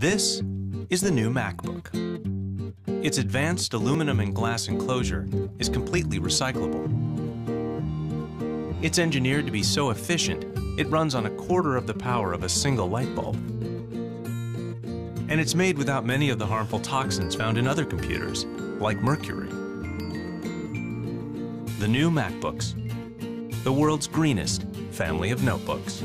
This is the new MacBook. Its advanced aluminum and glass enclosure is completely recyclable. It's engineered to be so efficient, it runs on a quarter of the power of a single light bulb. And it's made without many of the harmful toxins found in other computers, like mercury. The new MacBooks, the world's greenest family of notebooks.